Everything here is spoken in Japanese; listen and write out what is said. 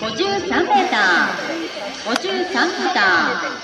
53メーター。53メーター。